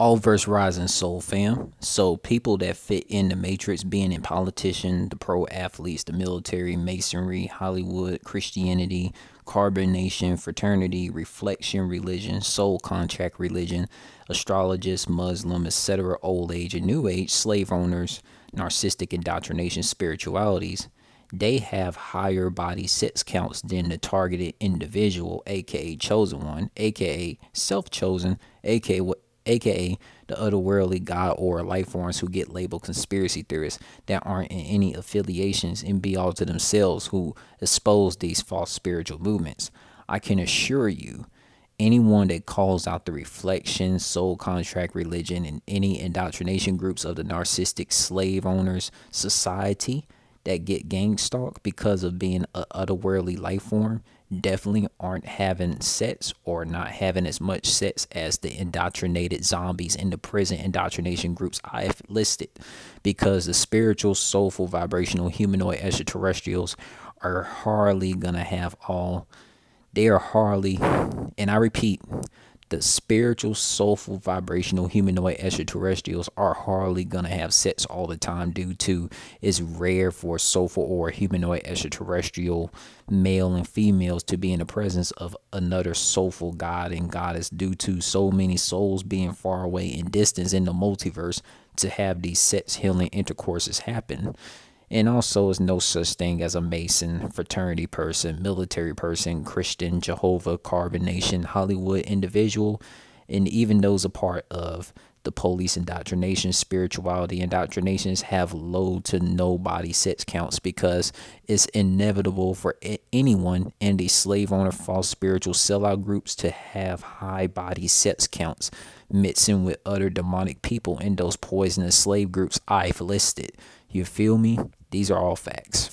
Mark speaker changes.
Speaker 1: all verse rising soul fam. So people that fit in the matrix, being in politician, the pro athletes, the military, masonry, Hollywood, Christianity, carbon nation, fraternity, reflection religion, soul contract religion, astrologists, Muslim, etc., old age and new age, slave owners, narcissistic indoctrination, spiritualities. They have higher body sex counts than the targeted individual, aka chosen one, aka self chosen, aka what aka the otherworldly god or life forms who get labeled conspiracy theorists that aren't in any affiliations and be all to themselves who expose these false spiritual movements. I can assure you, anyone that calls out the reflection, soul contract religion, and any indoctrination groups of the narcissistic slave owners society that get gang stalked because of being a otherworldly life form definitely aren't having sets or not having as much sets as the indoctrinated zombies in the prison indoctrination groups I've listed because the spiritual, soulful, vibrational, humanoid extraterrestrials are hardly gonna have all they are hardly and I repeat the spiritual, soulful, vibrational, humanoid extraterrestrials are hardly going to have sex all the time due to it's rare for soulful or humanoid extraterrestrial male and females to be in the presence of another soulful god and goddess due to so many souls being far away in distance in the multiverse to have these sex healing intercourses happen and also is no such thing as a Mason, fraternity person, military person, Christian, Jehovah, Carbon nation, Hollywood individual, and even those a part of the police indoctrination, spirituality indoctrinations have low to no body sex counts because it's inevitable for anyone in the slave owner false spiritual sellout groups to have high body sex counts mixing with other demonic people in those poisonous slave groups I've listed. You feel me? These are all facts.